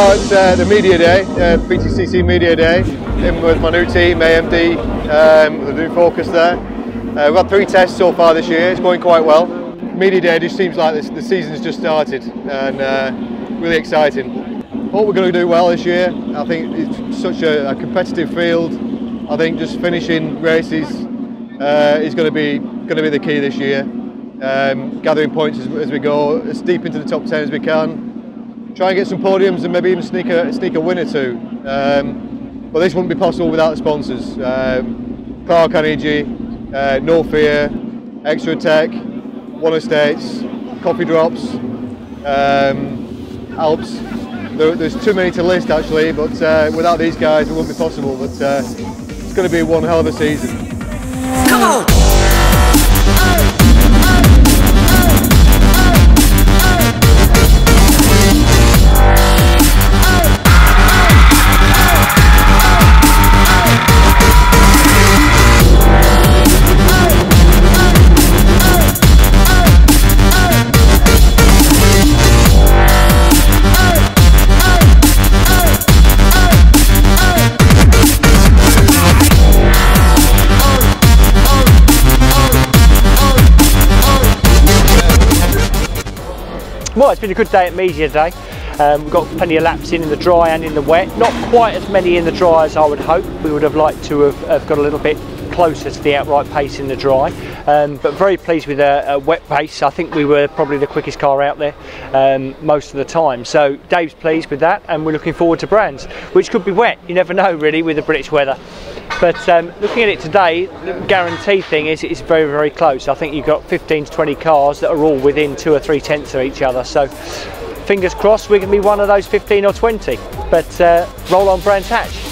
uh, the media day, uh, BTCC media day, in with my new team, AMD, um, the new focus there. Uh, we've had three tests so far this year, it's going quite well. Media day just seems like this, the season's just started and uh, really exciting. Hope we're going to do well this year. I think it's such a, a competitive field. I think just finishing races uh, is going to be going to be the key this year. Um, gathering points as, as, we go as deep into the top 10 as we can. Try and get some podiums and maybe even sneak a, sneak a win or two. Um, but this wouldn't be possible without the sponsors. Um, Clark Energy, uh, No Fear, Extra Tech, One Estates, Coffee Drops, um, Alps. There, there's too many to list actually, but uh, without these guys it wouldn't be possible. But uh, it's going to be one hell of a season. Come on! Well, it's been a good day at media today. Um, we've got plenty of laps in, in the dry and in the wet. Not quite as many in the dry as I would hope. We would have liked to have, have got a little bit closer to the outright pace in the dry, um, but very pleased with a, a, wet pace. I think we were probably the quickest car out there um, most of the time. So Dave's pleased with that, and we're looking forward to Brands, which could be wet. You never know, really, with the British weather. But um, looking at it today, the guarantee thing is it's very, very close. I think you've got 15 to 20 cars that are all within two or three tenths of each other. So fingers crossed we're going to be one of those 15 or 20. But uh, roll on Brands Hatch.